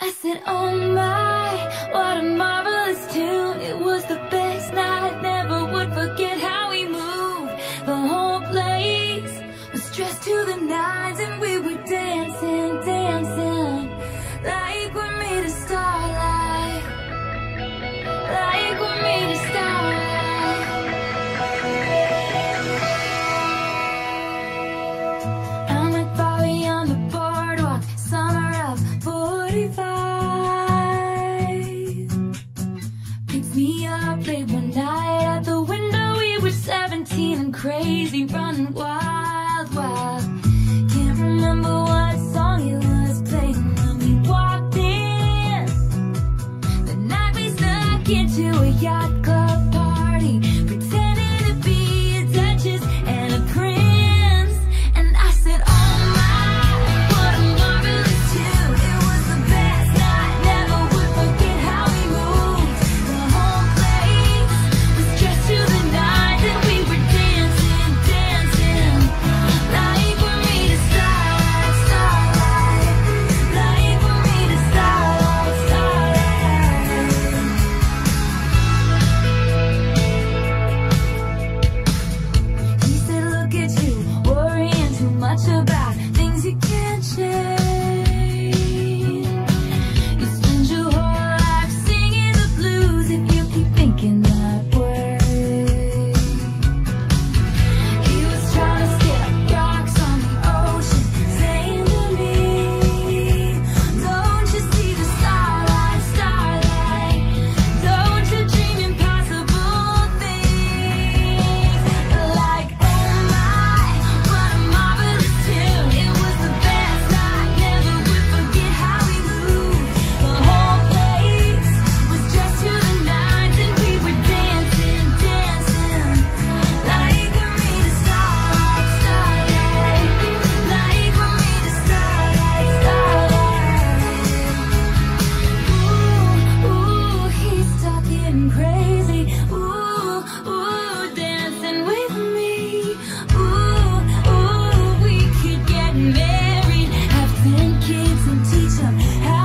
I said, oh my, what a marvelous tune. It was the best. We are played one night at the window. We were 17 and crazy, running wild, wild. Can't remember what song he was playing when we walked in. The night we snuck into a yacht. teach him